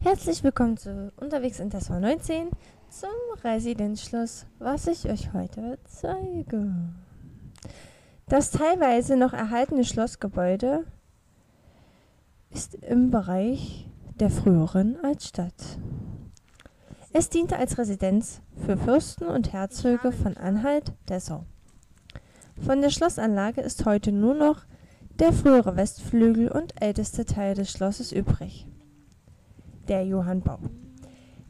Herzlich willkommen zu Unterwegs in das 19 zum Residenzschloss, was ich euch heute zeige. Das teilweise noch erhaltene Schlossgebäude ist im Bereich der früheren Altstadt. Es diente als Residenz für Fürsten und Herzöge von Anhalt-Dessau. Von der Schlossanlage ist heute nur noch der frühere Westflügel und älteste Teil des Schlosses übrig der Johannbau.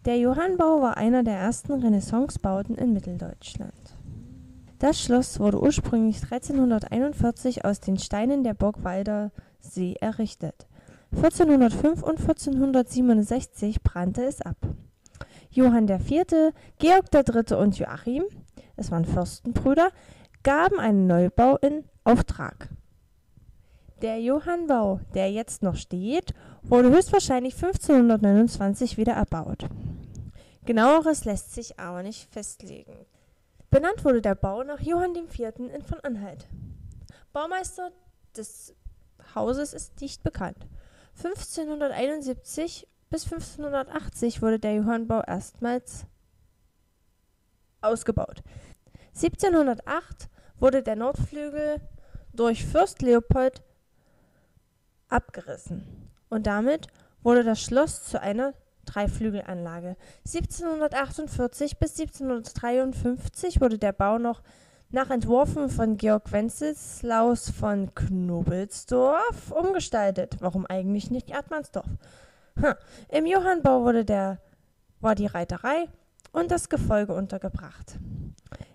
Der Johannbau war einer der ersten Renaissancebauten in Mitteldeutschland. Das Schloss wurde ursprünglich 1341 aus den Steinen der Burg Walder See errichtet. 1405 und 1467 brannte es ab. Johann IV., Georg III. und Joachim, es waren Fürstenbrüder, gaben einen Neubau in Auftrag. Der Johannbau, der jetzt noch steht, wurde höchstwahrscheinlich 1529 wieder erbaut. Genaueres lässt sich aber nicht festlegen. Benannt wurde der Bau nach Johann IV. in von Anhalt. Baumeister des Hauses ist nicht bekannt. 1571 bis 1580 wurde der Johannbau erstmals ausgebaut. 1708 wurde der Nordflügel durch Fürst Leopold abgerissen und damit wurde das Schloss zu einer Dreiflügelanlage. 1748 bis 1753 wurde der Bau noch nach Entwurfen von Georg Wenceslaus von Knobelsdorf umgestaltet. Warum eigentlich nicht Erdmannsdorf? Hm. Im Johannbau wurde der, war die Reiterei und das Gefolge untergebracht.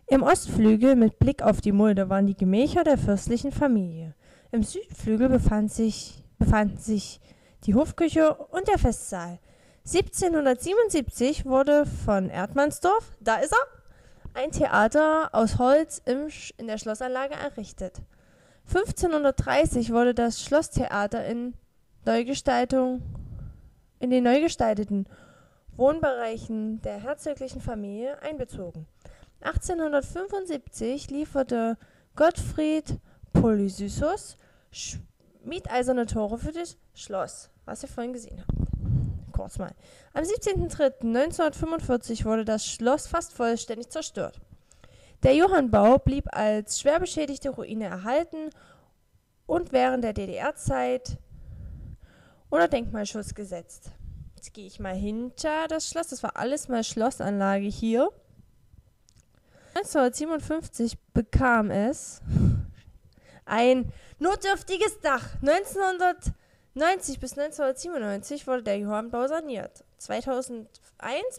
Im Ostflügel mit Blick auf die Mulde waren die Gemächer der fürstlichen Familie. Im Südflügel befand sich befanden sich die Hofküche und der Festsaal. 1777 wurde von Erdmannsdorf, da ist er, ein Theater aus Holz im, in der Schlossanlage errichtet. 1530 wurde das Schlosstheater in Neugestaltung in den neu gestalteten Wohnbereichen der herzoglichen Familie einbezogen. 1875 lieferte Gottfried Polysysus Mieteiserne Tore für das Schloss, was ihr vorhin gesehen habt. Kurz mal. Am 17.03.1945 wurde das Schloss fast vollständig zerstört. Der Johannbau blieb als schwer beschädigte Ruine erhalten und während der DDR-Zeit unter Denkmalschutz gesetzt. Jetzt gehe ich mal hinter das Schloss. Das war alles mal Schlossanlage hier. 1957 bekam es ein notdürftiges Dach. 1990 bis 1997 wurde der Johannbau saniert. 2001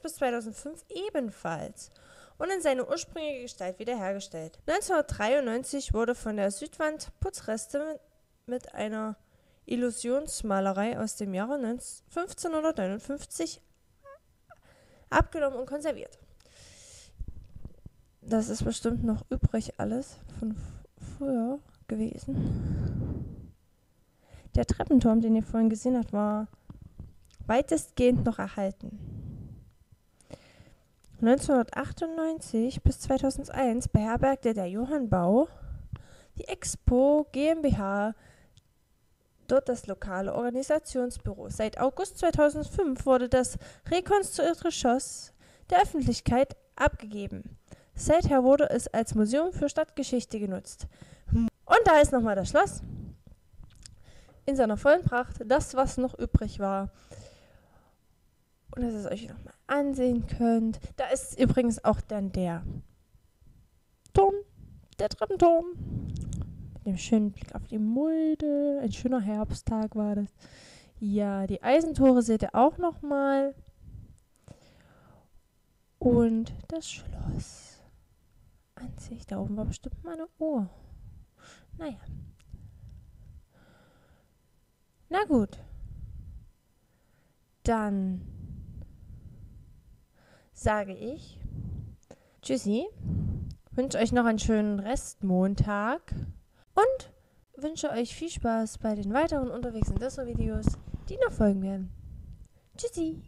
bis 2005 ebenfalls und in seine ursprüngliche Gestalt wiederhergestellt. 1993 wurde von der Südwand Putzreste mit einer Illusionsmalerei aus dem Jahre 1559 abgenommen und konserviert. Das ist bestimmt noch übrig alles von früher gewesen. Der Treppenturm, den ihr vorhin gesehen habt, war weitestgehend noch erhalten. 1998 bis 2001 beherbergte der Johannbau die Expo GmbH dort das lokale Organisationsbüro. Seit August 2005 wurde das rekonstruierte Schloss der Öffentlichkeit abgegeben. Seither wurde es als Museum für Stadtgeschichte genutzt. Und da ist nochmal das Schloss. In seiner vollen Pracht. Das, was noch übrig war. Und dass ihr es euch nochmal ansehen könnt. Da ist übrigens auch dann der Turm, der Treppenturm. Mit dem schönen Blick auf die Mulde. Ein schöner Herbsttag war das. Ja, die Eisentore seht ihr auch nochmal. Und das Schloss an sich. Da oben war bestimmt meine Uhr. Naja. Na gut. Dann sage ich Tschüssi. wünsche euch noch einen schönen Restmontag und wünsche euch viel Spaß bei den weiteren Unterwegs in Dessau Videos, die noch folgen werden. Tschüssi!